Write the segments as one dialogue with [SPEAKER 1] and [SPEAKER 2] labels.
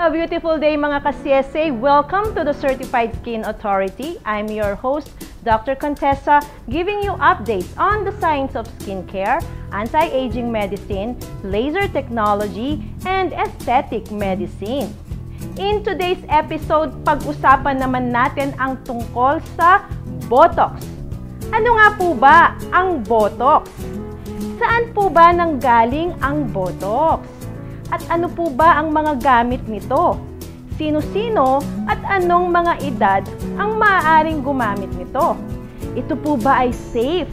[SPEAKER 1] A beautiful day mga ka-CSA. Welcome to the Certified Skin Authority. I'm your host, Dr. Contessa, giving you updates on the science of skincare, anti-aging medicine, laser technology, and aesthetic medicine. In today's episode, pag-usapan naman natin ang tungkol sa Botox. Ano nga po ba ang Botox? Saan po ba nanggaling ang Botox? At ano po ba ang mga gamit nito? Sino-sino at anong mga edad ang maaaring gumamit nito? Ito po ba ay safe?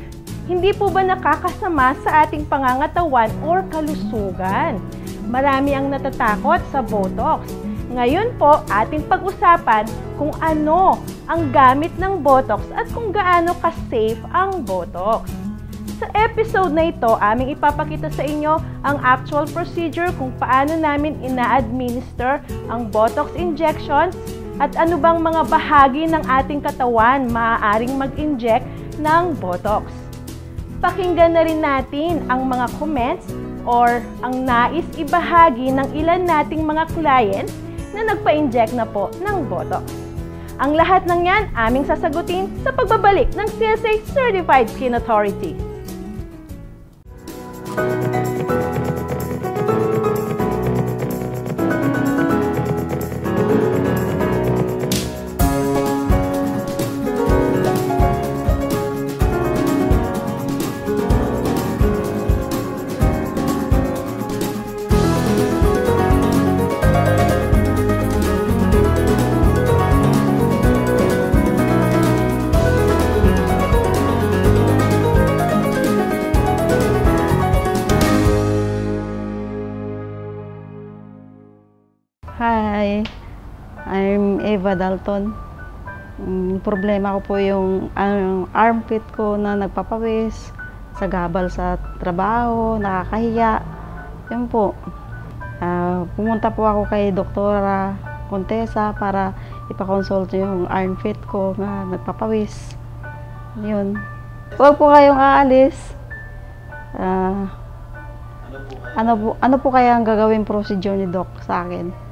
[SPEAKER 1] Hindi po ba nakakasama sa ating pangangatawan or kalusugan? Marami ang natatakot sa Botox. Ngayon po, ating pag-usapan kung ano ang gamit ng Botox at kung gaano ka-safe ang Botox. Sa episode na ito, aming ipapakita sa inyo ang actual procedure kung paano namin ina-administer ang Botox injections at ano bang mga bahagi ng ating katawan maaaring mag-inject ng Botox. Pakinggan na rin natin ang mga comments or ang nais ibahagi ng ilan nating mga clients na nagpa-inject na po ng Botox. Ang lahat ng yan aming sasagutin sa pagbabalik ng CSA Certified Skin Authority.
[SPEAKER 2] Hi, Eva Dalton. Yung problema ko po yung ang armpit ko na nagpapawis, sa gabal sa trabaho, nakakahiya. Yan po. Ah, pumunta po ako kay Doktora Contessa para ipakonsult yung armpit ko na nagpapawis. Yun. Huwag po kayong aalis. Ah, ano po, ano po kaya ang gagawin procedure ni Doc sa akin?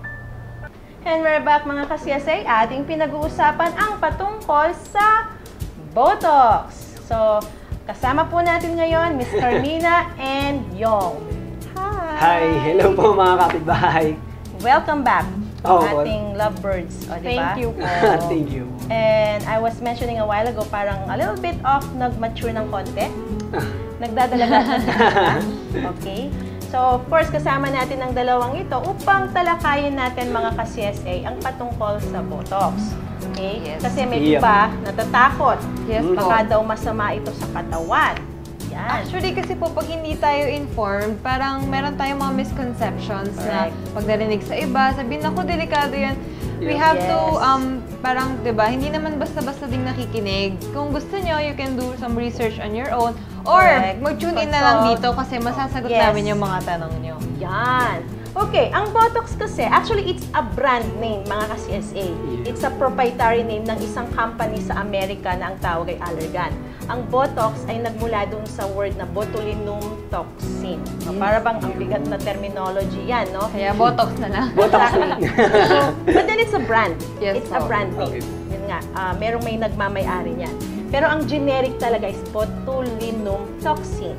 [SPEAKER 1] And we're back mga ka-CSA, ating pinag-uusapan ang patungkol sa Botox. So, kasama po natin ngayon Miss Carmina and Yong. Hi!
[SPEAKER 3] Hi! Hello po mga kapitbahay!
[SPEAKER 1] Welcome back
[SPEAKER 3] Oh,
[SPEAKER 1] sa ating lovebirds. O, di ba?
[SPEAKER 4] Thank you po.
[SPEAKER 3] Thank you.
[SPEAKER 1] And I was mentioning a while ago, parang a little bit off nag-mature ng konti. Nagdadalaga na Okay? So, of course, kasama natin ang dalawang ito upang talakayin natin mga ka-CSA ang patungkol sa Botox. Okay?
[SPEAKER 4] Yes.
[SPEAKER 1] Kasi may
[SPEAKER 3] Yeah.
[SPEAKER 1] iba natatakot.
[SPEAKER 4] Yes po.
[SPEAKER 1] Baka daw masama ito sa katawan. Yan.
[SPEAKER 4] Actually, kasi po, pag hindi tayo informed, parang meron tayong mga misconceptions na pag narinig sa iba, sabihin, ako, delikado yan. We
[SPEAKER 3] Yes.
[SPEAKER 4] have to, um, parang, di ba, hindi naman basta-basta ding nakikinig. Kung gusto nyo, you can do some research on your own. Or,
[SPEAKER 1] Correct.
[SPEAKER 4] mag-tune in na lang dito kasi masasagot
[SPEAKER 1] Yes.
[SPEAKER 4] namin yung mga tanong nyo.
[SPEAKER 1] Yan. Okay, ang Botox kasi, actually it's a brand name mga ka-CSA. It's a proprietary name ng isang company sa Amerika na ang tawag ay Allergan. Ang Botox ay nagmula dun sa word na botulinum toxin. So, para bang ang bigat na terminology yan, no?
[SPEAKER 4] Kaya Botox na lang.
[SPEAKER 3] Botox na.
[SPEAKER 1] so, but then it's a brand.
[SPEAKER 4] Yes
[SPEAKER 1] it's a
[SPEAKER 4] po.
[SPEAKER 1] brand name.
[SPEAKER 3] Okay.
[SPEAKER 1] Yun nga, ah, merong may nagmamay-ari niyan. Pero ang generic talaga is botulinum toxin.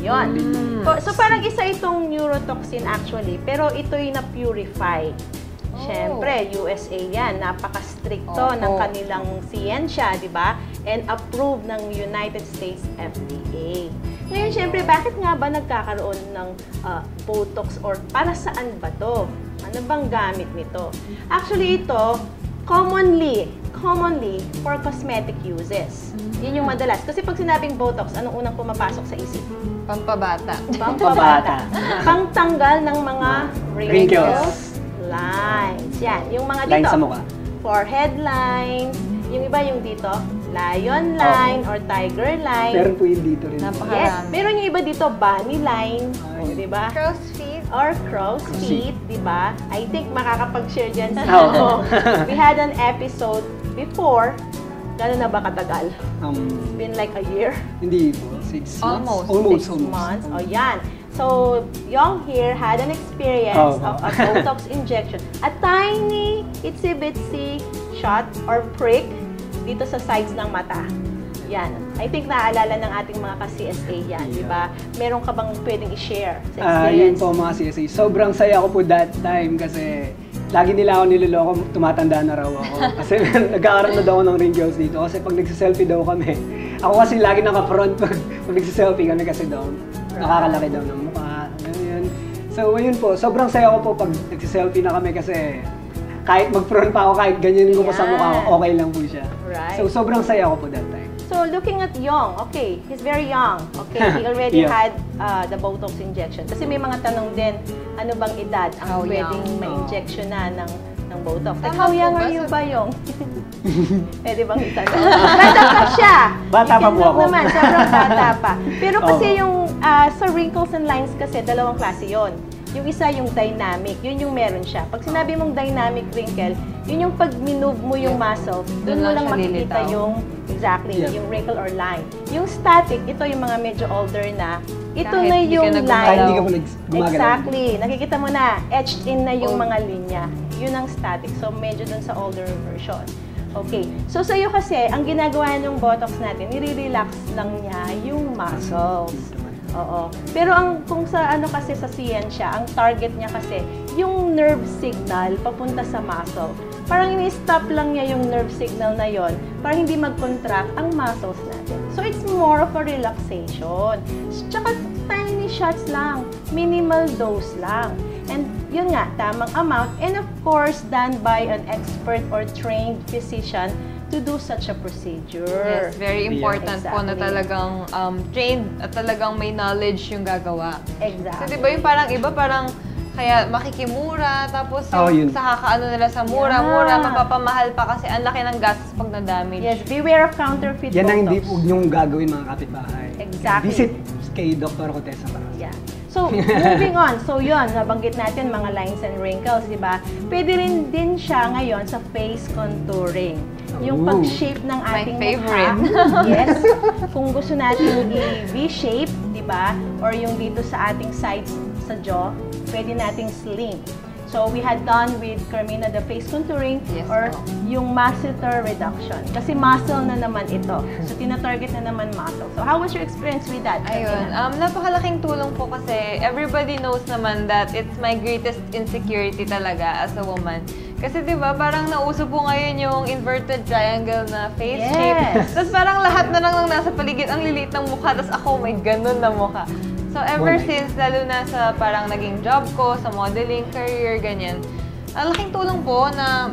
[SPEAKER 1] Yon.
[SPEAKER 4] Mm.
[SPEAKER 1] So, so parang isa itong neurotoxin actually, pero ito'y na-purify.
[SPEAKER 4] Oh.
[SPEAKER 1] Siyempre, USA yan. Napaka-stricto
[SPEAKER 4] Opo.
[SPEAKER 1] ng kanilang siyensya, di ba? And approved ng United States FDA. Ngayon, siyempre, bakit nga ba nagkakaroon ng ah, Botox or para saan ba to? Ano bang gamit nito? Actually, ito, commonly, commonly for cosmetic uses. Yun yung madalas. Kasi pag sinabing Botox, anong unang pumapasok sa isip?
[SPEAKER 4] Pampabata.
[SPEAKER 1] Pampabata. Pangtanggal ng mga wrinkles, lines. Yan, yung mga dito.
[SPEAKER 3] Line sa mukha.
[SPEAKER 1] Forehead lines. Yung iba yung dito, lion line or tiger line.
[SPEAKER 3] Meron po yun dito rin.
[SPEAKER 4] Napaka-
[SPEAKER 1] yes, meron yung iba dito, bunny line.
[SPEAKER 3] Ay.
[SPEAKER 1] Di ba?
[SPEAKER 4] Crow's feet.
[SPEAKER 1] Or crow's feet, di ba? I think makakapag-share dyan si
[SPEAKER 3] Oo.
[SPEAKER 1] We had an episode before. Gano'n na ba katagal?
[SPEAKER 3] Um,
[SPEAKER 1] Been like a year?
[SPEAKER 3] hindi po. Six months?
[SPEAKER 4] Almost.
[SPEAKER 3] Almost.
[SPEAKER 1] Six
[SPEAKER 3] almost.
[SPEAKER 1] months. O yan. So, Young here had an experience
[SPEAKER 3] Oh.
[SPEAKER 1] of a Botox injection. A tiny, itsy bitsy shot or prick dito sa sides ng mata. Yan. I think naaalala ng ating mga ka-CSA yan, di ba? Meron ka bang pwedeng i-share sa
[SPEAKER 3] Ah, yun
[SPEAKER 1] experience?
[SPEAKER 3] po mga CSA. Sobrang saya ko po that time kasi lagi nila ako niloloko, tumatanda na raw ako. Kasi nagkakaroon na daw ako ng wrinkles dito kasi pag nagsiselfie daw kami, ako kasi lagi naka-front pag, pag nagsiselfie kami kasi daw, nakakalaki daw ng mukha. Ganyan. So, ayun po, sobrang saya ko po pag nagsiselfie na kami kasi kahit mag-front pa ako, kahit ganyan ko pa sa mukha ko, okay lang po siya.
[SPEAKER 1] Right.
[SPEAKER 3] So, sobrang saya ko po time.
[SPEAKER 1] So, looking at Young, okay, he's very young. Okay, he already
[SPEAKER 3] Yeah.
[SPEAKER 1] had uh, the Botox injection. Kasi may mga tanong din, ano bang edad ang
[SPEAKER 4] How
[SPEAKER 1] pwedeng
[SPEAKER 4] young?
[SPEAKER 1] ma-injection na ng, ng Botox? Like, how young are you ba, Young? Pwede bang itanong? bata pa siya!
[SPEAKER 3] Bata pa po ako.
[SPEAKER 1] naman, sobrang bata pa. Pero kasi
[SPEAKER 3] Oo.
[SPEAKER 1] yung ah, sa wrinkles and lines kasi, dalawang klase yon. Yung isa yung dynamic, yun yung meron siya. Pag sinabi mong dynamic wrinkle, yun yung pag minove mo yung muscle,
[SPEAKER 4] Doon
[SPEAKER 1] mo
[SPEAKER 4] lang
[SPEAKER 1] makikita yung exactly,
[SPEAKER 3] Yeah.
[SPEAKER 1] yung wrinkle or line. Yung static, ito yung mga medyo older na, ito
[SPEAKER 4] Kahit
[SPEAKER 1] na yung
[SPEAKER 4] na
[SPEAKER 1] line.
[SPEAKER 3] Kahit hindi ka gumagalaw.
[SPEAKER 1] Exactly. Nakikita mo na, etched in na yung
[SPEAKER 4] Oh.
[SPEAKER 1] mga linya. Yun ang static. So, medyo dun sa older version. Okay. So, sa'yo kasi, ang ginagawa ng Botox natin, nire-relax lang niya yung muscles. Oo. Pero ang kung sa ano kasi sa siyensya, ang target niya kasi yung nerve signal papunta sa muscle. Parang ini-stop lang niya yung nerve signal na yon para hindi mag-contract ang muscles natin. So it's more of a relaxation. Tsaka tiny shots lang, minimal dose lang. And yun nga, tamang amount. And of course, done by an expert or trained physician to do such a procedure.
[SPEAKER 4] Yes, very important po na
[SPEAKER 1] Exactly.
[SPEAKER 4] talagang um, trained at talagang may knowledge yung gagawa.
[SPEAKER 1] Exactly.
[SPEAKER 4] Kasi di ba yung parang iba parang kaya makikimura, tapos
[SPEAKER 3] Oh,
[SPEAKER 4] yung
[SPEAKER 3] yun.
[SPEAKER 4] sa kakaano nila sa mura,
[SPEAKER 1] Yeah.
[SPEAKER 4] mura, mapapamahal pa kasi ang laki ng gastos pag na-damage.
[SPEAKER 1] Yes, beware of counterfeit
[SPEAKER 3] Yan ang hindi po niyong gagawin mga kapitbahay.
[SPEAKER 1] Exactly.
[SPEAKER 3] Visit kay Dr. Contessa para.
[SPEAKER 1] Yeah. So, moving on. So, yun, nabanggit natin mga lines and wrinkles, di ba? Pwede rin din siya ngayon sa face contouring. Yung pag-shape ng
[SPEAKER 4] My
[SPEAKER 1] ating
[SPEAKER 4] favorite.
[SPEAKER 1] mukha. yes. Kung gusto natin i-V-shape, di ba? Or yung dito sa ating sides sa jaw, pwede nating slim. So, we had done with Carmina the face contouring
[SPEAKER 4] Yes,
[SPEAKER 1] or
[SPEAKER 4] po.
[SPEAKER 1] yung masseter reduction. Kasi muscle na naman ito. So, tina-target na naman muscle. So, how was your experience with that?
[SPEAKER 4] Ayun, um, napakalaking tulong po kasi everybody knows naman that it's my greatest insecurity talaga as a woman. Kasi di ba parang nauso po ngayon yung inverted triangle na face
[SPEAKER 1] Yes.
[SPEAKER 4] shape. Tapos parang lahat na lang ng nasa paligid, ang liliit ng mukha, tapos ako may ganun na mukha. So ever
[SPEAKER 3] Wala.
[SPEAKER 4] since, lalo na sa parang naging job ko, sa modeling career, ganyan, ang laking tulong po na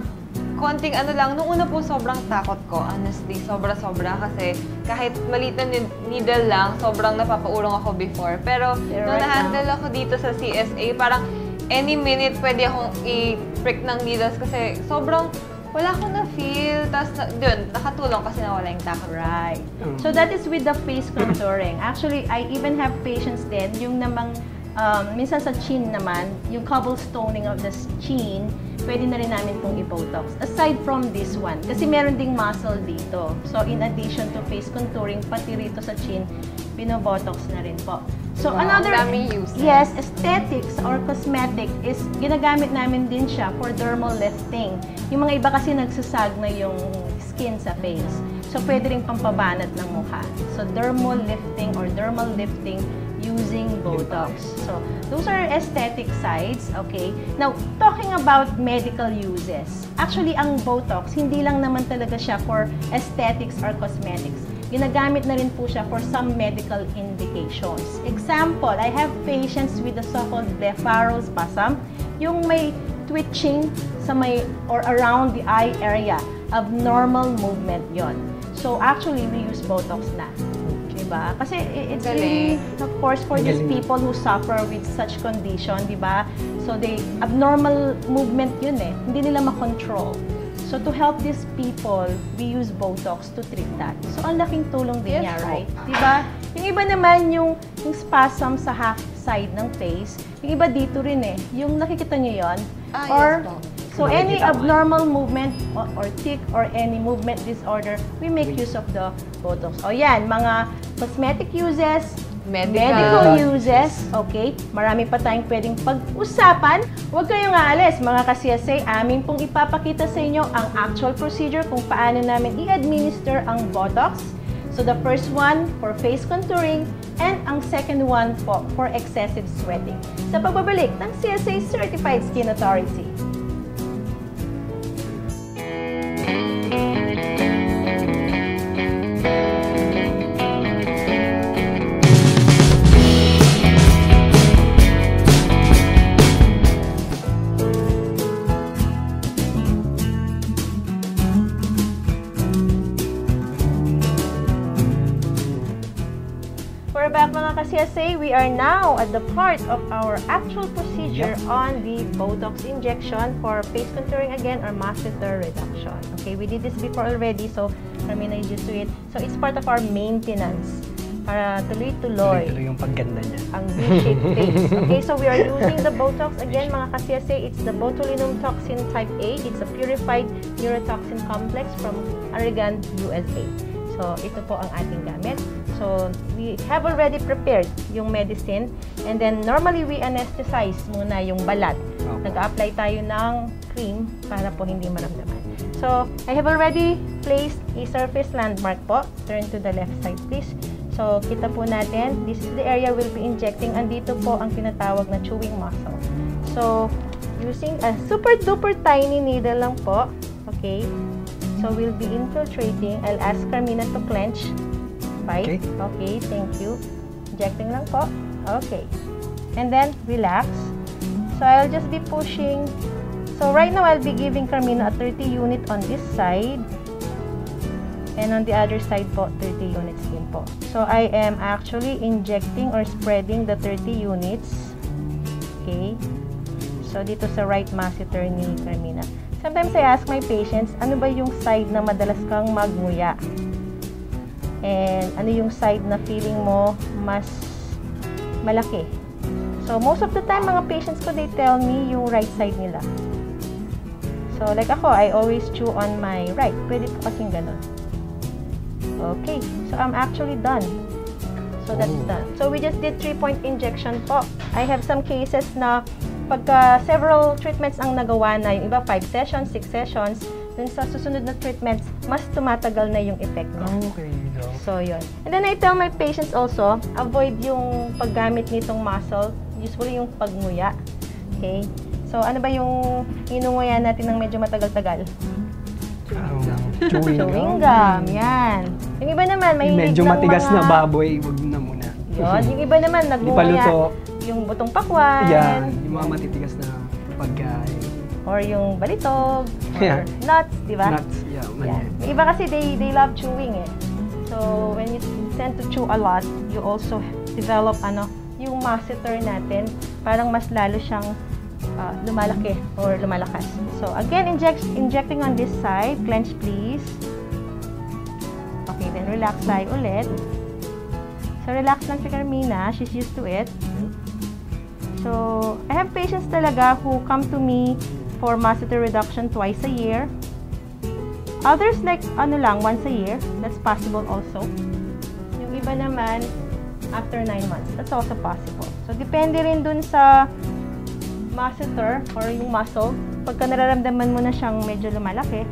[SPEAKER 4] konting ano lang, nung una po sobrang takot ko, honestly, sobra-sobra kasi kahit maliit na needle lang, sobrang napapaurong ako before. Pero
[SPEAKER 1] Pero
[SPEAKER 4] nung
[SPEAKER 1] right
[SPEAKER 4] na-handle ako dito sa CSA, parang any minute pwede akong i-prick ng needles kasi sobrang wala akong na-feel. Tapos, na, dun, nakatulong kasi nawala yung ko.
[SPEAKER 1] Right.
[SPEAKER 3] Mm.
[SPEAKER 1] So that is with the face contouring. Actually, I even have patients din, yung namang, um, minsan sa chin naman, yung cobblestoning of the chin, pwede na rin namin pong i-botox. Aside from this one, kasi meron ding muscle dito. So in addition to face contouring, pati rito sa chin, binobotox na rin po. So
[SPEAKER 4] Wow,
[SPEAKER 1] another, yes, aesthetics or cosmetic is ginagamit namin din siya for dermal lifting. Yung mga iba kasi nagsasag na yung skin sa face. So, pwede rin pampabanat ng mukha. So, dermal lifting or dermal lifting using Botox. So, those are aesthetic sides, okay? Now, talking about medical uses. Actually, ang Botox, hindi lang naman talaga siya for aesthetics or cosmetics. Ginagamit na rin po siya for some medical indications. Example, I have patients with the so-called blepharospasm, yung may twitching sa may or around the eye area. Abnormal movement yon. So actually, we use Botox na. Diba? Kasi it's really, of course, for these people who suffer with such condition, di ba? So they, abnormal movement yun eh. Hindi nila makontrol. So to help these people, we use Botox to treat that. So ang laking tulong din
[SPEAKER 4] Yes
[SPEAKER 1] niya,
[SPEAKER 4] po.
[SPEAKER 1] right? Di ba? Yung iba naman yung, yung spasm sa half side ng face, yung iba dito rin eh. Yung nakikita niyo yon
[SPEAKER 4] Ah,
[SPEAKER 1] Or,
[SPEAKER 4] yes po.
[SPEAKER 1] so any
[SPEAKER 3] Nakikita ko.
[SPEAKER 1] abnormal movement or, or tick or any movement disorder, we make use of the Botox. O yan, mga cosmetic uses,
[SPEAKER 4] medical.
[SPEAKER 1] medical uses, okay? Marami pa tayong pwedeng pag-usapan. Huwag kayong aalis, mga kasiyasay. Amin pong ipapakita sa inyo ang actual procedure kung paano namin i-administer ang Botox. So the first one for face contouring and ang second one po for excessive sweating. Sa pagbabalik ng CSA Certified Skin Authority. ka-CSA. We are now at the part of our actual procedure on the Botox injection for face contouring again or masseter reduction. Okay, we did this before already so Carmina is used to it. So it's part of our maintenance para tuloy-tuloy
[SPEAKER 3] Tuloy-tuloy yung pagganda niya.
[SPEAKER 1] ang V-shaped face. Okay, so we are using the Botox again mga ka-CSA. It's the botulinum toxin type A. It's a purified neurotoxin complex from Oregon, USA. So ito po ang ating gamit. So we have already prepared yung medicine and then normally we anesthetize muna yung balat. Nag-apply tayo ng cream para po hindi maramdaman. So I have already placed a surface landmark po. Turn to the left side please. So, kita po natin, this is the area we'll be injecting. Andito po ang tinatawag na chewing muscle. So, using a super duper tiny needle lang po. Okay? So, we'll be infiltrating. I'll ask Carmina to clench.
[SPEAKER 3] Okay.
[SPEAKER 1] Okay, thank you. Injecting lang po. Okay. And then, relax. So, I'll just be pushing. So, right now, I'll be giving Carmina a 30 unit on this side. And on the other side po, 30 units din po. So, I am actually injecting or spreading the 30 units. Okay? So, dito sa right masseter ni Carmina. Sometimes I ask my patients, ano ba yung side na madalas kang magmuya? And ano yung side na feeling mo mas malaki? So, most of the time, mga patients ko, they tell me yung right side nila. So, like ako, I always chew on my right. Pwede po kasing ganun. Okay. So, I'm actually done. So, that's
[SPEAKER 3] Oh.
[SPEAKER 1] done. So, we just did three-point injection po. I have some cases na pagka several treatments ang nagawa na, yung iba 5 sessions, 6 sessions, dun sa susunod na treatments, mas tumatagal na yung effect niya.
[SPEAKER 3] Okay, daw.
[SPEAKER 1] So, yun. And then I tell my patients also, avoid yung paggamit nitong muscle, usually yung pagnguya. Okay? So, ano ba yung inunguya natin ng medyo matagal-tagal?
[SPEAKER 3] Um, chewing
[SPEAKER 1] Chewing
[SPEAKER 3] gum.
[SPEAKER 1] gum, yan. Yung iba naman, may
[SPEAKER 3] Medyo matigas na baboy, wag na muna.
[SPEAKER 1] Yun. Yung iba naman,
[SPEAKER 3] paluto.
[SPEAKER 1] Yung butong pakwan.
[SPEAKER 3] Yan, yung mga matitigas na pagkain.
[SPEAKER 1] Or yung balitog. Or
[SPEAKER 3] Yeah.
[SPEAKER 1] nuts, di ba?
[SPEAKER 3] Nuts, yeah.
[SPEAKER 1] Yeah. Yung iba kasi they they love chewing eh. So when you tend to chew a lot, you also develop ano, yung masseter natin, parang mas lalo siyang ah, lumalaki or lumalakas. So again, inject injecting on this side, clench please. Okay, then relax tayo ulit. So relax lang si Carmina, she's used to it. So, I have patients talaga who come to me for masseter reduction twice a year. Others like ano lang, once a year. That's possible also. Yung iba naman, after 9 months. That's also possible. So, depende rin dun sa masseter or yung muscle. Pagka nararamdaman mo na siyang medyo lumalaki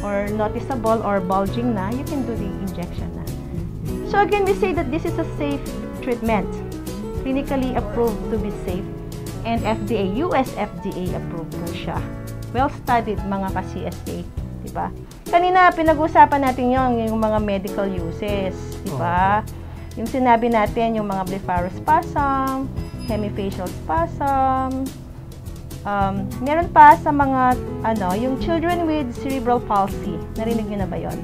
[SPEAKER 1] or noticeable or bulging na, you can do the injection na. So again, we say that this is a safe treatment. Clinically approved to be safe. And FDA, US FDA approved po siya. Well studied mga ka-CSA, di ba? Kanina pinag-usapan natin yung, yung mga medical uses, di ba? Yung sinabi natin, yung mga blepharospasm, hemifacial spasm, um, meron pa sa mga, ano, yung children with cerebral palsy. Narinig niyo na ba yon?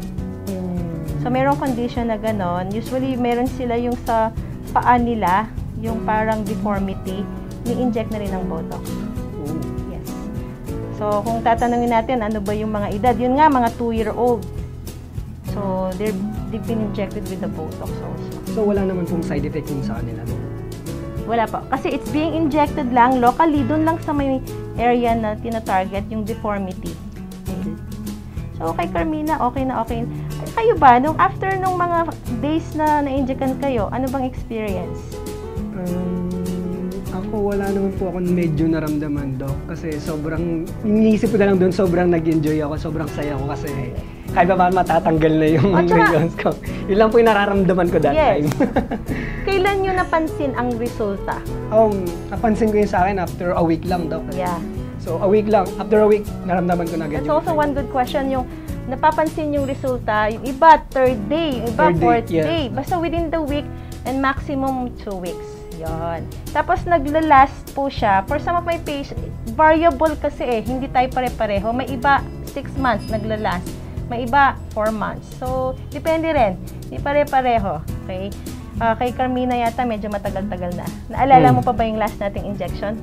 [SPEAKER 1] So, merong condition na ganon. Usually, meron sila yung sa paa nila, yung parang deformity, ni-inject na rin ng Botox. So, kung tatanungin natin, ano ba yung mga edad? Yun nga, mga 2-year-old. So, they're, they've been injected with the Botox also.
[SPEAKER 3] So wala naman pong side effect yung sa kanila.
[SPEAKER 1] Wala pa. Kasi it's being injected lang locally, doon lang sa may area na tina-target, yung deformity. Okay. So, kay Carmina, okay na okay. kayo ba, nung after nung mga days na na-injectan kayo, ano bang experience?
[SPEAKER 3] Um, ako wala naman po ako medyo naramdaman Doc kasi sobrang iniisip ko na lang doon sobrang nag-enjoy ako, sobrang saya ko kasi kahit pa matatanggal na yung
[SPEAKER 1] Oh, tsaka-
[SPEAKER 3] wrinkles ko. Yun lang po yung nararamdaman ko that
[SPEAKER 1] Yes.
[SPEAKER 3] time.
[SPEAKER 1] Kailan nyo napansin ang resulta?
[SPEAKER 3] um, napansin ko yun sa akin after a week lang Doc.
[SPEAKER 1] Yeah.
[SPEAKER 3] So a week lang, after a week, naramdaman ko na agad
[SPEAKER 1] That's also one good question, yung napapansin yung resulta, yung iba third day, yung iba
[SPEAKER 3] Third day,
[SPEAKER 1] fourth
[SPEAKER 3] yeah.
[SPEAKER 1] day. Basta within the week and maximum two weeks. Yon. Tapos naglalast po siya. For some of my patients, variable kasi eh, hindi tayo pare-pareho. May iba 6 months naglalast. May iba 4 months. So, depende rin. Hindi pare-pareho. Okay? Ah, kay Carmina yata medyo matagal-tagal na. Naalala
[SPEAKER 3] Hmm.
[SPEAKER 1] mo pa ba yung last nating injection?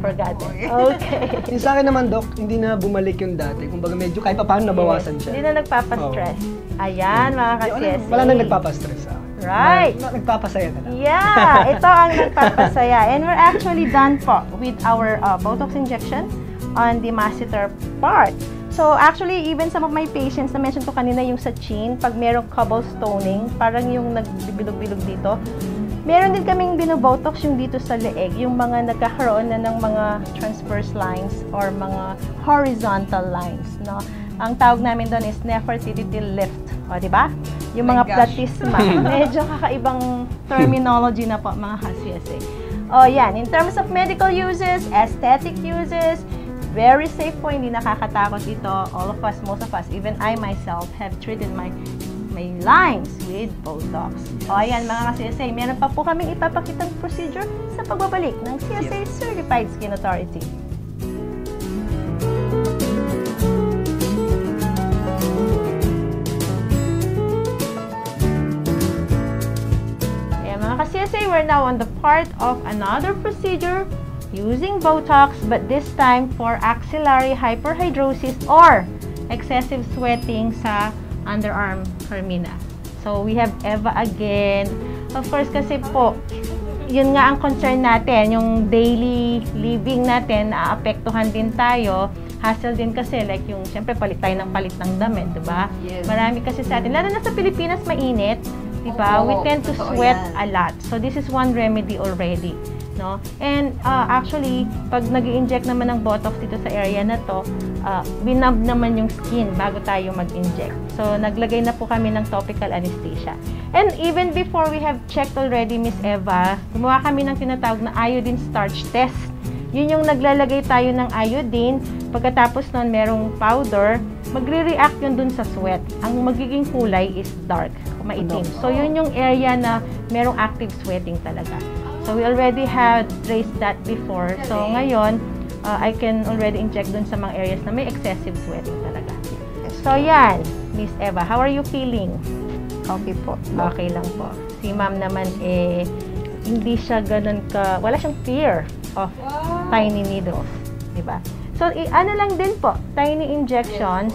[SPEAKER 1] Forgotten. Okay.
[SPEAKER 3] Yung sa akin naman, Doc, hindi na bumalik yung dati. Kumbaga medyo kahit pa paano nabawasan siya.
[SPEAKER 1] Hindi na nagpapastress. Ayan, mga
[SPEAKER 3] Yung
[SPEAKER 1] ka
[SPEAKER 3] ano, Wala nang nagpapastress sa akin.
[SPEAKER 1] Right.
[SPEAKER 3] Na, na, nagpapasaya na lang.
[SPEAKER 1] Yeah, ito ang nagpapasaya. And we're actually done po with our uh, Botox injection on the masseter part. So actually, even some of my patients, na mention ko kanina yung sa chin, pag merong cobblestoning, parang yung nagbilog-bilog dito, meron din kaming binobotox yung dito sa leeg, yung mga nagkakaroon na ng mga transverse lines or mga horizontal lines, no? Ang tawag namin doon is Nefertiti lift. O, di ba? Yung mga
[SPEAKER 4] gosh.
[SPEAKER 1] platisma. Medyo kakaibang terminology na po, mga ka-CSA. O, yan. In terms of medical uses, aesthetic uses, very safe po, hindi nakakatakot ito. All of us, most of us, even I myself, have treated my my lines with Botox. O, ayan, mga ka-CSA, meron pa po kaming ipapakitang procedure sa pagbabalik ng CSA Certified Skin Authority. We're now on the part of another procedure using Botox, but this time for axillary hyperhidrosis or excessive sweating sa underarm Carmina. So, we have Eva again. Of course, kasi po, yun nga ang concern natin, yung daily living natin, naapektuhan din tayo. Hassle din kasi, like yung, syempre, palit tayo ng palit ng damit, di ba?
[SPEAKER 4] Yes.
[SPEAKER 1] Marami kasi sa atin, lalo na sa Pilipinas, mainit, di ba? We tend to sweat a lot. So, this is one remedy already. No? And uh, actually, pag nag inject naman ng Botox dito sa area na to, uh, binab naman yung skin bago tayo mag-inject. So, naglagay na po kami ng topical anesthesia. And even before we have checked already, Miss Eva, gumawa kami ng tinatawag na iodine starch test. Yun yung naglalagay tayo ng iodine. Pagkatapos nun, merong powder, magre-react yun dun sa sweat. Ang magiging kulay is dark, maitim. So, yun yung area na merong active sweating talaga. So, we already had traced that before. So, ngayon, uh, I can already inject dun sa mga areas na may excessive sweating talaga. So, yan. Miss Eva, how are you feeling?
[SPEAKER 2] Okay po.
[SPEAKER 1] Okay lang po. Si ma'am naman, eh, hindi siya ganun ka, wala siyang fear of tiny needles. di ba? So, i- ano lang din po, tiny injections.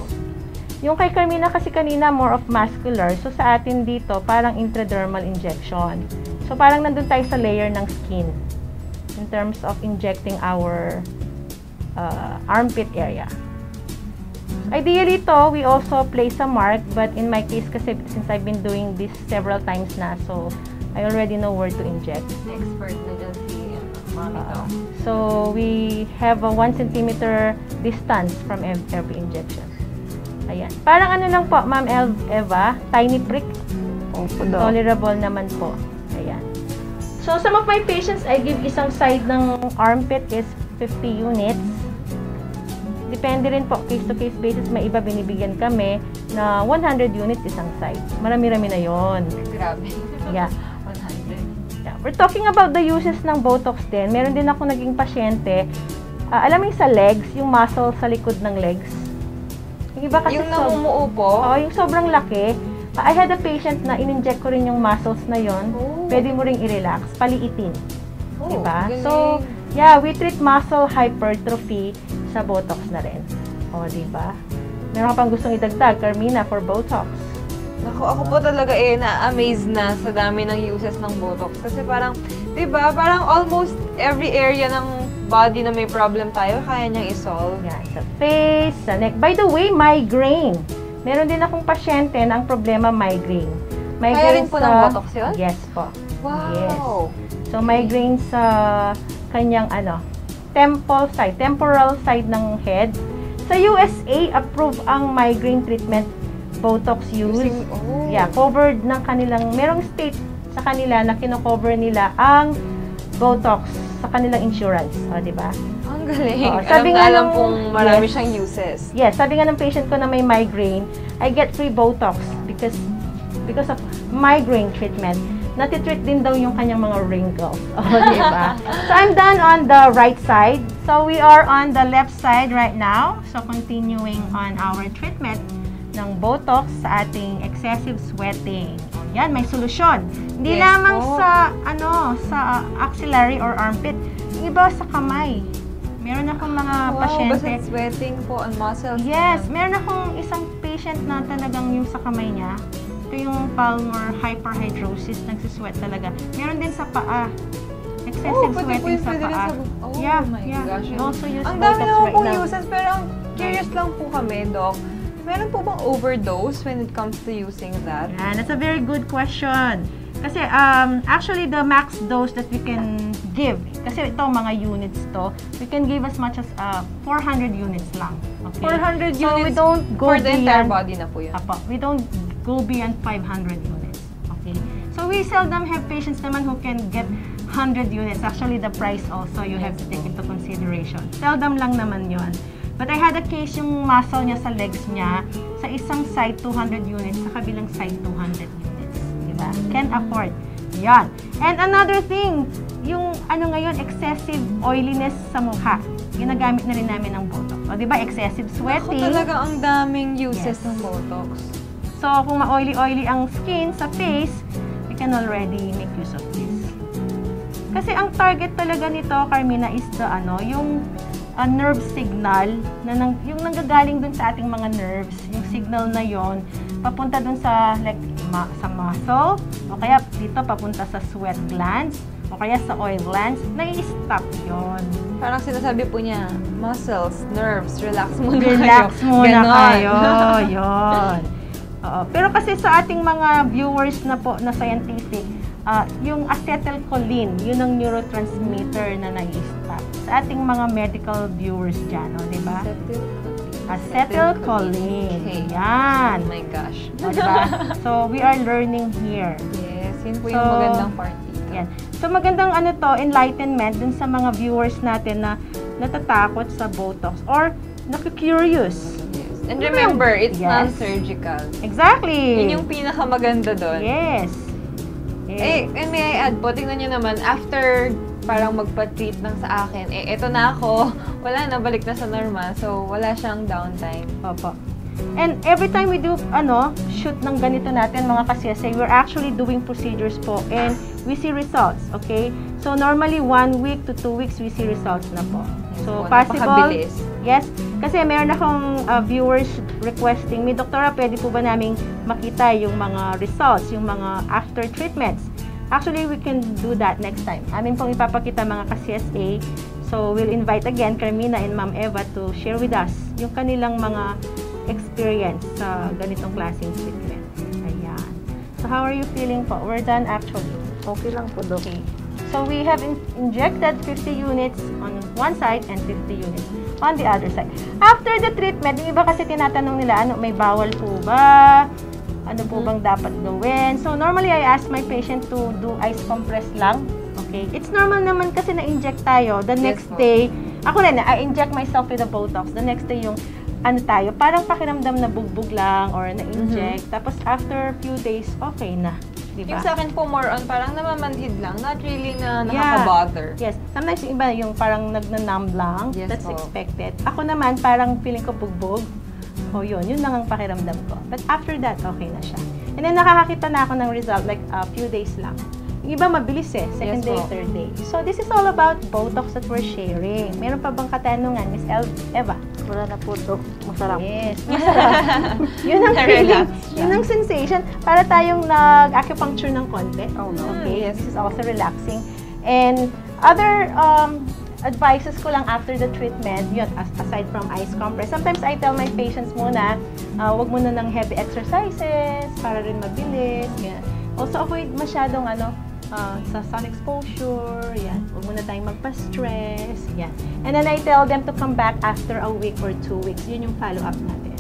[SPEAKER 1] Yung kay Carmina kasi kanina, more of muscular. So, sa atin dito, parang intradermal injection. So, parang nandun tayo sa layer ng skin in terms of injecting our uh, armpit area. Ideally to, we also place a mark, but in my case kasi since I've been doing this several times na, so I already know where to inject.
[SPEAKER 4] Expert na dyan si
[SPEAKER 1] Uh,
[SPEAKER 4] Dong.
[SPEAKER 1] so we have a 1 centimeter distance from ev- every injection. Ayan. Parang ano lang po, Ma'am Eva, tiny prick.
[SPEAKER 2] Opo daw.
[SPEAKER 1] Tolerable naman po. Ayan. So, some of my patients, I give isang side ng armpit is 50 units. Depende rin po, case-to-case basis, may iba binibigyan kami na 100 units isang side. Marami-rami na yon.
[SPEAKER 4] Grabe.
[SPEAKER 1] Yeah.
[SPEAKER 4] 100.
[SPEAKER 1] Yeah. We're talking about the uses ng Botox din. Meron din ako naging pasyente. ah, alam mo sa legs, yung muscle sa likod ng legs. Yung iba kasi
[SPEAKER 4] Yung
[SPEAKER 1] sob-
[SPEAKER 4] namumuo po,
[SPEAKER 1] Oo, yung sobrang laki. I had a patient na in-inject ko rin yung muscles na yon.
[SPEAKER 4] Oh.
[SPEAKER 1] Pwede mo ring i-relax, paliitin.
[SPEAKER 4] oh,
[SPEAKER 1] diba?
[SPEAKER 4] galing.
[SPEAKER 1] So, yeah, we treat muscle hypertrophy sa Botox na rin. O, diba? Meron ka pang gustong idagdag, Carmina, for Botox.
[SPEAKER 4] Naku, ako po talaga eh, na-amaze na sa dami ng uses ng Botox. Kasi parang, di ba, parang almost every area ng body na may problem tayo, kaya niyang isolve.
[SPEAKER 1] Yan, sa face, sa neck. By the way, migraine. Meron din akong pasyente na ang problema migraine.
[SPEAKER 4] Kaya rin po ng Botox yun?
[SPEAKER 1] Yes po.
[SPEAKER 4] Wow!
[SPEAKER 1] So migraine sa kanyang ano, temple side, temporal side ng head. Sa USA, approved ang migraine treatment Botox use.
[SPEAKER 4] Using- oh.
[SPEAKER 1] Yeah, covered ng kanilang, merong state sa kanila na kino-cover nila ang Botox sa kanilang insurance. O, di ba?
[SPEAKER 4] Ang galing.
[SPEAKER 1] Oo,
[SPEAKER 4] alam
[SPEAKER 1] sabi
[SPEAKER 4] na
[SPEAKER 1] nga
[SPEAKER 4] alam
[SPEAKER 1] nung-
[SPEAKER 4] kung marami
[SPEAKER 1] yes.
[SPEAKER 4] siyang uses.
[SPEAKER 1] Yes, sabi nga ng patient ko na may migraine, I get free Botox because because of migraine treatment. Natitreat din daw yung kanyang mga wrinkles. O, di ba? So, I'm done on the right side. So, we are on the left side right now. So, continuing on our treatment ng Botox sa ating excessive sweating. Yan, may solusyon. Hindi
[SPEAKER 4] Yes
[SPEAKER 1] lamang
[SPEAKER 4] po.
[SPEAKER 1] sa, ano, sa axillary or armpit. Yung iba sa kamay. Meron akong mga
[SPEAKER 4] wow,
[SPEAKER 1] pasyente.
[SPEAKER 4] basta sweating po on muscles.
[SPEAKER 1] Yes, meron akong isang patient na talagang yung sa kamay niya, ito yung palmar hyperhidrosis, nagsusweat talaga. Meron din sa paa. Excessive
[SPEAKER 4] Oh, po
[SPEAKER 1] sweating sa
[SPEAKER 4] pwede rin
[SPEAKER 1] paa.
[SPEAKER 4] sa... Oh
[SPEAKER 1] yeah,
[SPEAKER 4] my
[SPEAKER 1] yeah.
[SPEAKER 4] gosh.
[SPEAKER 1] Also use
[SPEAKER 4] Ang dami
[SPEAKER 1] Botox
[SPEAKER 4] naman
[SPEAKER 1] right
[SPEAKER 4] pong
[SPEAKER 1] now.
[SPEAKER 4] uses, pero ang curious lang po kami, Doc. Meron po bang overdose when it comes to using that?
[SPEAKER 1] Yan, that's a very good question. Kasi um, actually the max dose that we can give, kasi ito mga units to, we can give as much as uh, 400 units lang. Okay?
[SPEAKER 4] 400
[SPEAKER 1] so we
[SPEAKER 4] units
[SPEAKER 1] don't go
[SPEAKER 4] for the entire
[SPEAKER 1] beyond-
[SPEAKER 4] body na po yun.
[SPEAKER 1] Apo, we don't go beyond 500 units. Okay? So we seldom have patients naman who can get 100 units. Actually, the price also you have to take into consideration. Seldom lang naman yon. But I had a case yung muscle niya sa legs niya, sa isang side 200 units, sa kabilang side 200 units. Diba? Can't afford. Yan. And another thing, yung ano ngayon, excessive oiliness sa mukha. Ginagamit na rin namin ng Botox. O, diba? Excessive
[SPEAKER 4] Ako
[SPEAKER 1] sweating.
[SPEAKER 4] talaga ang daming uses
[SPEAKER 1] Yes.
[SPEAKER 4] ng Botox.
[SPEAKER 1] So, kung ma-oily-oily ang skin sa face, we can already make use of this. Kasi ang target talaga nito, Carmina, is the ano, yung uh, nerve signal na nang, yung nanggagaling dun sa ating mga nerves, yung signal na yon papunta dun sa like ma, sa muscle o kaya dito papunta sa sweat glands o kaya sa oil glands, nai-stop yon.
[SPEAKER 4] Parang sinasabi po niya, muscles, nerves, relax muna
[SPEAKER 1] Relax
[SPEAKER 4] kayo.
[SPEAKER 1] muna
[SPEAKER 4] Ganon.
[SPEAKER 1] kayo. Yun. Oo. Pero kasi sa ating mga viewers na po na scientific, ah, yung acetylcholine, yun ang neurotransmitter na nai-stop. Sa ating mga medical viewers dyan, o, di ba? Acetylcholine.
[SPEAKER 4] Okay.
[SPEAKER 1] Yan.
[SPEAKER 4] Oh my gosh.
[SPEAKER 1] O, di ba? So, we are learning here.
[SPEAKER 4] Yes, yun po yung
[SPEAKER 1] So,
[SPEAKER 4] magandang part dito.
[SPEAKER 1] Yan. So magandang ano to, enlightenment dun sa mga viewers natin na natatakot sa Botox or nakikurious.
[SPEAKER 4] Yes. And remember, it's
[SPEAKER 1] Yes.
[SPEAKER 4] non-surgical.
[SPEAKER 1] Exactly.
[SPEAKER 4] Yun yung pinakamaganda doon.
[SPEAKER 1] Yes.
[SPEAKER 4] Eh, and may I add po, tingnan nyo naman, after parang magpa-treat ng sa akin, eh, eto na ako, wala na, balik na sa normal. So, wala siyang downtime.
[SPEAKER 1] Opo. And every time we do, ano, shoot ng ganito natin, mga kasiyasay, we're actually doing procedures po and we see results, okay? So, normally, one week to two weeks, we see results na po. So,
[SPEAKER 4] So,
[SPEAKER 1] possible, yes, kasi meron akong uh, viewers requesting, may doktora, pwede po ba naming makita yung mga results, yung mga after treatments? Actually, we can do that next time. Amin pong ipapakita mga ka-CSA. So, we'll invite again Carmina and Ma'am Eva to share with us yung kanilang mga experience sa ganitong klaseng treatment. Ayan. So, how are you feeling po? We're done actually.
[SPEAKER 2] Okay lang po, Dok.
[SPEAKER 1] Okay. So, we have in- injected 50 units on one side and 50 units on the other side. After the treatment, yung iba kasi tinatanong nila, ano, may bawal po ba? Ano po bang dapat gawin? So, normally, I ask my patient to do ice compress lang. Okay? It's normal naman kasi na-inject tayo. The
[SPEAKER 4] Yes
[SPEAKER 1] next
[SPEAKER 4] po.
[SPEAKER 1] day, ako rin, I inject myself with a Botox. The next day, yung ano tayo, parang pakiramdam na bugbog lang or na-inject. Tapos, after few days, okay na. Diba?
[SPEAKER 4] Yung sa akin po, more on parang namamanhid lang, not really na
[SPEAKER 1] Yeah.
[SPEAKER 4] nakaka-bother.
[SPEAKER 1] Yes. Sometimes yung iba yung parang nagnanumb lang.
[SPEAKER 4] Yes
[SPEAKER 1] That's
[SPEAKER 4] po.
[SPEAKER 1] expected. Ako naman, parang feeling ko bugbog. O yun, yun lang ang pakiramdam ko. But after that, okay na siya. And then nakakakita na ako ng result like a few days lang. Yung iba mabilis eh, second
[SPEAKER 4] Yes
[SPEAKER 1] day,
[SPEAKER 4] po.
[SPEAKER 1] third day. So this is all about Botox that we're sharing. Meron pa bang katanungan, Miss El Eva?
[SPEAKER 2] Wala na po, Dok. Masarap.
[SPEAKER 1] Yes, masarap. yun ang feeling, yun ang sensation. Para tayong nag-acupuncture ng konti.
[SPEAKER 2] Oh, no.
[SPEAKER 1] Okay,
[SPEAKER 4] Yes.
[SPEAKER 1] this is also relaxing. And other um, advices ko lang after the treatment, yun, as, aside from ice compress, sometimes I tell my patients muna, uh, wag muna ng heavy exercises para rin mabilis. Yan. Also, avoid masyadong ano, uh, sa sun exposure, yan. Huwag muna tayong magpa-stress, yan. And then I tell them to come back after a week or two weeks. Yun yung follow-up natin.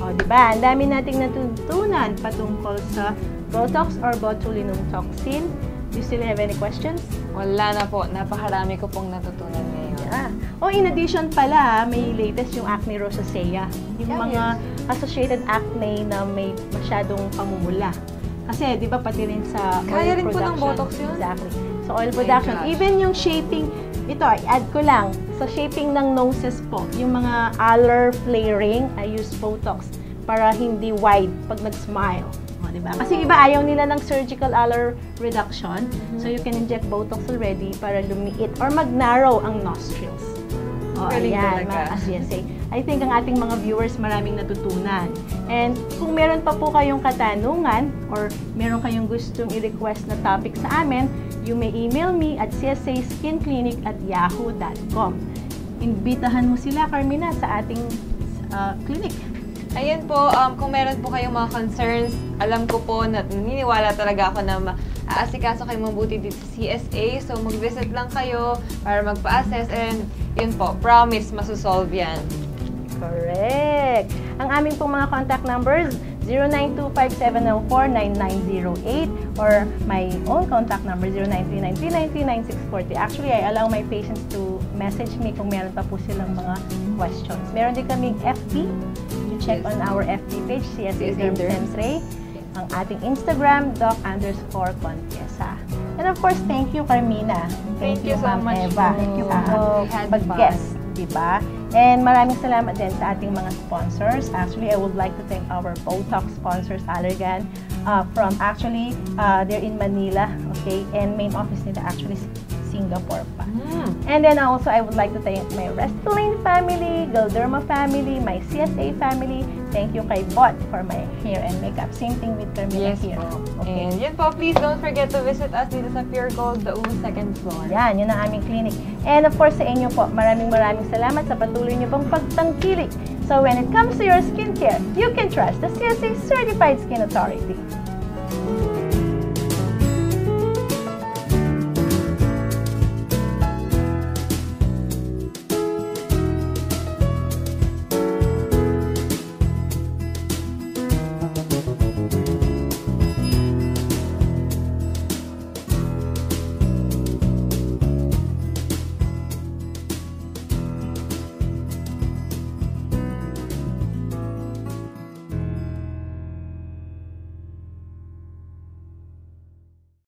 [SPEAKER 1] O, di ba? Ang dami nating natutunan patungkol sa Botox or botulinum toxin. Do you still have any questions?
[SPEAKER 4] Wala na po. Napakarami ko pong natutunan ngayon.
[SPEAKER 1] Yeah. Oh, in addition pala, may latest yung acne rosacea. Yung
[SPEAKER 4] Yeah,
[SPEAKER 1] mga associated acne na may masyadong pamumula. Kasi, di ba, pati rin sa
[SPEAKER 4] Kaya rin po ng. Botox yun?
[SPEAKER 1] Exactly. So, oil production. Even yung shaping, ito, i-add ko lang, sa shaping ng noses po, yung mga alar flaring, I use Botox para hindi wide pag nag-smile. Di ba? Kasi iba ayaw nila ng surgical alar reduction. So, you can inject Botox already para lumiit or mag-narrow ang nostrils. O,
[SPEAKER 4] Galing
[SPEAKER 1] ayan,
[SPEAKER 4] talaga.
[SPEAKER 1] mga ka-CSA. I think ang ating mga viewers maraming natutunan. And kung meron pa po kayong katanungan or meron kayong gustong i-request na topic sa amin, you may email me at csaskinclinic at yahoo.com. Imbitahan mo sila, Carmina, sa ating uh, clinic.
[SPEAKER 4] Ayun po, um, kung meron po kayong mga concerns, alam ko po na naniniwala talaga ako na maaasikaso kayo mabuti dito sa CSA. So, mag-visit lang kayo para magpa-assess and yun po, promise, masusolve yan.
[SPEAKER 1] Correct. Ang aming pong mga contact numbers, 0925-704-9908 or my own contact number, 0939-393-9640. Actually, I allow my patients to message me kung meron pa po silang mga questions. Meron din kaming FB. You check
[SPEAKER 4] Yes.
[SPEAKER 1] on our FB page, CSA Derms. Ray. Ang ating Instagram, doc underscore Contiesa. And of course, thank you, Carmina.
[SPEAKER 4] Thank you so
[SPEAKER 1] Ma'am
[SPEAKER 4] much
[SPEAKER 1] Eva.
[SPEAKER 4] Thank you po.
[SPEAKER 1] Pag-guest di ba? And maraming salamat din sa ating mga sponsors. Actually, I would like to thank our Botox sponsors, Allergan, uh, from actually, uh, they're in Manila, okay? And main office nila actually Singapore pa.
[SPEAKER 4] Hmm.
[SPEAKER 1] And then also, I would like to thank my Restylane family, Galderma family, my CSA family. Thank you kay Bot for my hair and makeup. Same thing with Carmina
[SPEAKER 4] Yes
[SPEAKER 1] here.
[SPEAKER 4] po.
[SPEAKER 1] Okay.
[SPEAKER 4] And yun po, please don't forget to visit us dito sa Pure Gold, the second floor.
[SPEAKER 1] Yan, yun ang aming clinic. And of course, sa inyo po, maraming maraming salamat sa patuloy niyo pong pagtangkilik. So when it comes to your skincare, you can trust the CSA Certified Skin Authority.